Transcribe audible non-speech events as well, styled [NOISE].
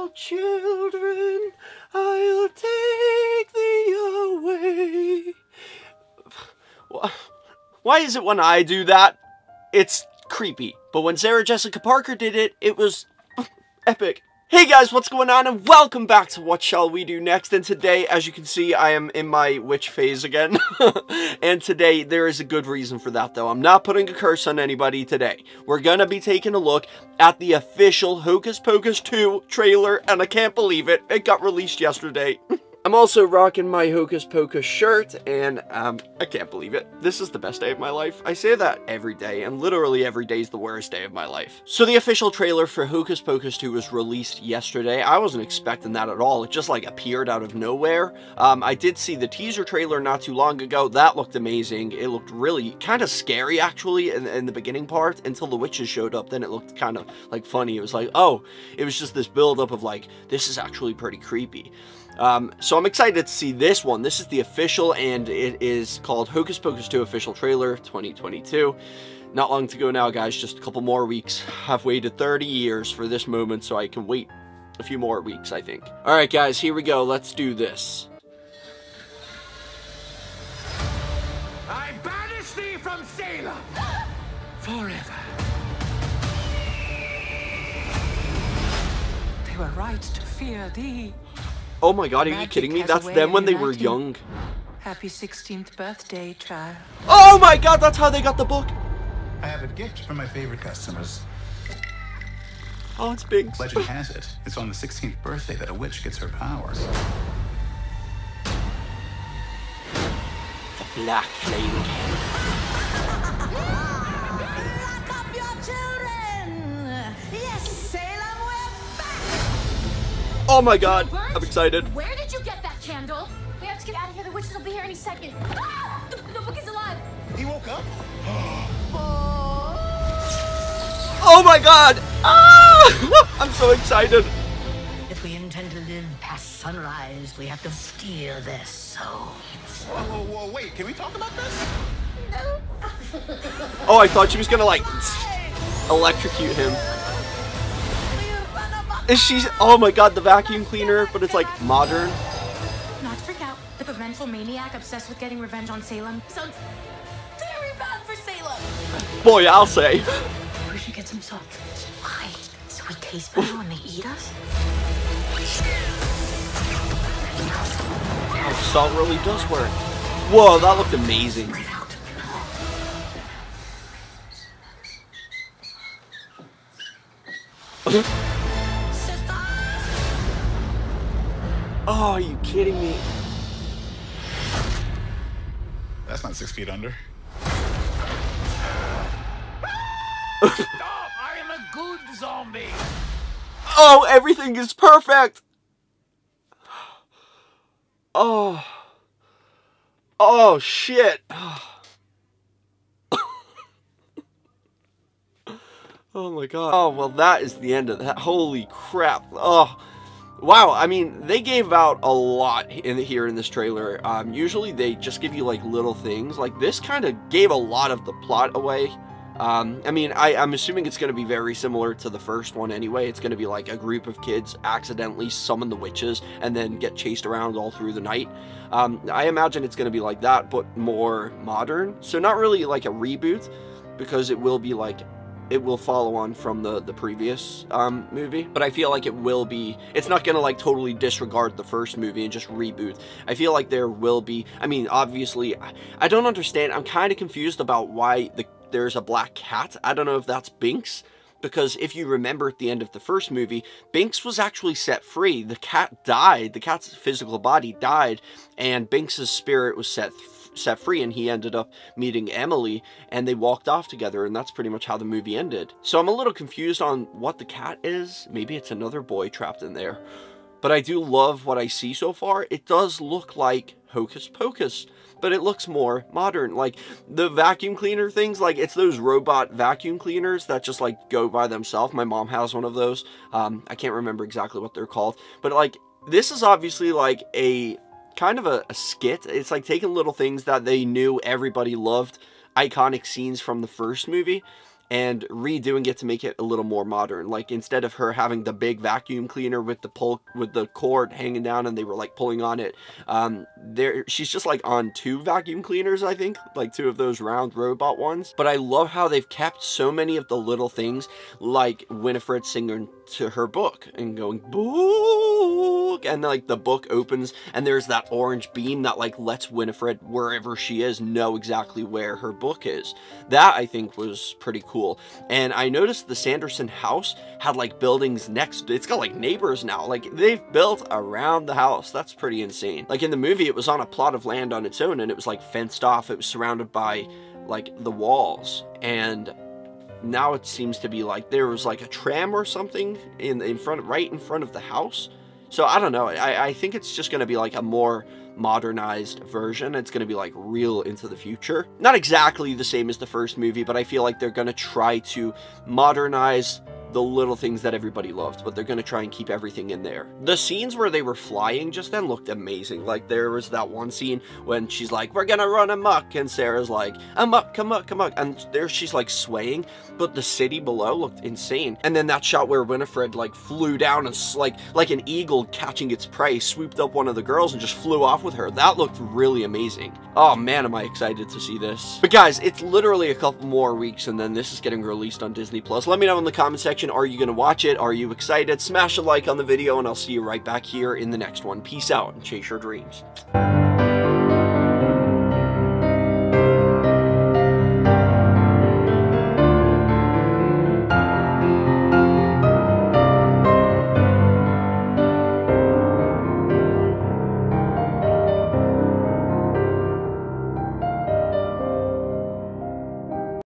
little children, I'll take thee away. Why is it when I do that, it's creepy? But when Sarah Jessica Parker did it, it was epic. Hey guys, what's going on and welcome back to What Shall We Do Next and today, as you can see, I am in my witch phase again [LAUGHS] and today there is a good reason for that though. I'm not putting a curse on anybody today. We're gonna be taking a look at the official Hocus Pocus 2 trailer and I can't believe it, it got released yesterday. [LAUGHS] I'm also rocking my Hocus Pocus shirt, and um, I can't believe it. This is the best day of my life. I say that every day, and literally every day is the worst day of my life. So the official trailer for Hocus Pocus 2 was released yesterday. I wasn't expecting that at all. It just like appeared out of nowhere. Um, I did see the teaser trailer not too long ago. That looked amazing. It looked really kind of scary actually in, in the beginning part until the witches showed up. Then it looked kind of like funny. It was like, oh, it was just this buildup of like, this is actually pretty creepy. Um, so I'm excited to see this one. This is the official, and it is called Hocus Pocus 2 Official Trailer 2022. Not long to go now, guys. Just a couple more weeks. I've waited 30 years for this moment, so I can wait a few more weeks, I think. Alright, guys, here we go. Let's do this. I banish thee from Salem [GASPS] forever. They were right to fear thee. Oh my god, are you kidding me? That's them when they were young. Happy 16th birthday, child. Oh my god, that's how they got the book. I have a gift for my favorite customers. Oh, it's big. Legend has it, it's on the 16th birthday that a witch gets her powers. The black flame. Lock up your children! Yes, Salem! Oh my god, Bert? I'm excited. Where did you get that candle? We have to get out of here. The witches will be here any second. Ah! The, the book is alive. He woke up? Oh my god! Ah! [LAUGHS] I'm so excited. If we intend to live past sunrise, we have to steal their souls. Whoa, whoa, whoa, wait, can we talk about this? No. oh, I thought she was gonna like electrocute him. Is she? Oh my god, the vacuum cleaner, but it's like modern. Not to freak out. The vengeful maniac obsessed with getting revenge on Salem. Sounds very bad for Salem. Boy, I'll say. We should get some salt. Why? So we taste better when they eat us? Oh, salt really does work. Whoa, that looked amazing. Out. [LAUGHS] Oh, are you kidding me? That's not six feet under. Stop! I am a good zombie. Oh, everything is perfect. Oh. Oh, shit. Oh my god. Oh, well, that is the end of that. Holy crap. Oh. Wow, I mean, they gave out a lot in here in this trailer. Um, usually they just give you, like, little things. Like, this kind of gave a lot of the plot away. Um, I mean, I, I'm assuming it's going to be very similar to the first one anyway. It's going to be like a group of kids accidentally summon the witches and then get chased around all through the night. Um, I imagine it's going to be like that, but more modern. So not really like a reboot, because it will be like it will follow on from the the previous um, movie but i feel like it will be it's not gonna like totally disregard the first movie and just reboot i feel like there will be i mean obviously i, I don't understand i'm kind of confused about why the there's a black cat i don't know if that's Binx because if you remember at the end of the first movie, Binx was actually set free. The cat died. The cat's physical body died, and Binx's spirit was set set free, and he ended up meeting Emily, and they walked off together, and that's pretty much how the movie ended. So I'm a little confused on what the cat is. Maybe it's another boy trapped in there. But I do love what I see so far. It does look like Hocus Pocus, but it looks more modern. Like the vacuum cleaner things, like it's those robot vacuum cleaners that just like go by themselves. My mom has one of those. Um, I can't remember exactly what they're called, but like this is obviously like a kind of a, a skit. It's like taking little things that they knew everybody loved, iconic scenes from the first movie, and redoing it to make it a little more modern. Like instead of her having the big vacuum cleaner with the pull with the cord hanging down and they were like pulling on it, um, there she's just like on two vacuum cleaners, I think, like two of those round robot ones. But I love how they've kept so many of the little things, like Winifred singing to her book and going book, and like the book opens and there's that orange beam that like lets Winifred wherever she is know exactly where her book is. That I think was pretty cool. And I noticed the Sanderson house had like buildings next. It's got like neighbors now. Like they've built around the house. That's pretty insane. Like in the movie, it was on a plot of land on its own and it was like fenced off. It was surrounded by like the walls and now it seems to be like there was like a tram or something in in front right in front of the house. So i don't know. I, I think it's just going to be like a more modernized version. It's going to be like real into the future. Not exactly the same as the first movie but i feel like they're going to try to modernize the little things that everybody loved, but they're going to try and keep everything in there. The scenes where they were flying just then looked amazing. Like, there was that one scene when she's like, we're to run amok, and Sarah's like, amok, amok, amok, and there she's like swaying, but the city below looked insane. And then that shot where Winifred like flew down and like, like an eagle catching its prey, swooped up one of the girls and just flew off with her. That looked really amazing. Oh man, am I excited to see this. But guys, it's literally a couple more weeks and then this is getting released on Disney+. Plus. Let me know in the comment section section. Are you going to watch it? Are you excited? Smash a like on the video, and I'll see you right back here in the next one. Peace out and chase your dreams.